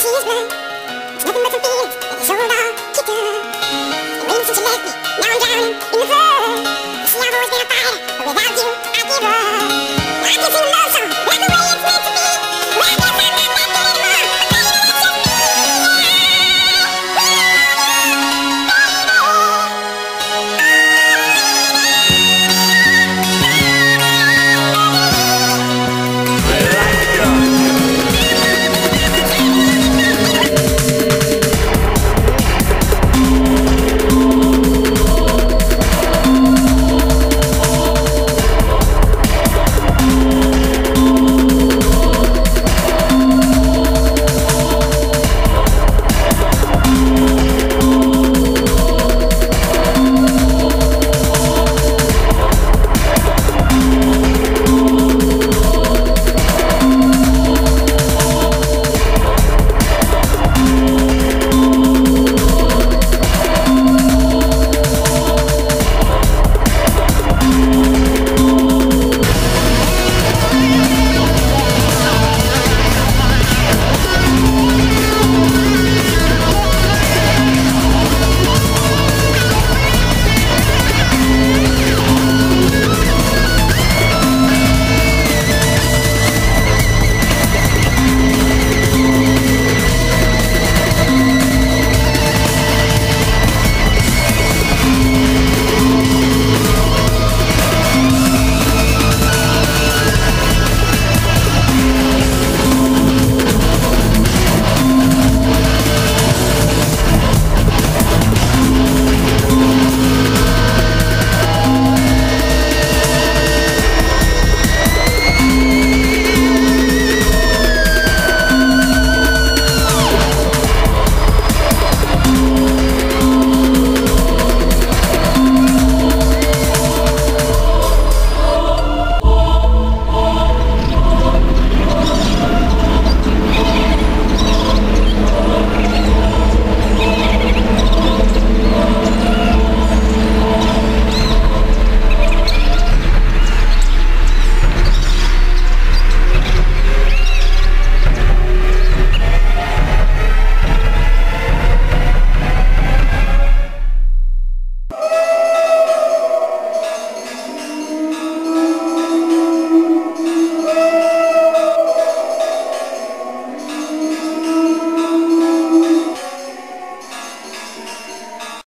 confused now.